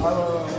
あの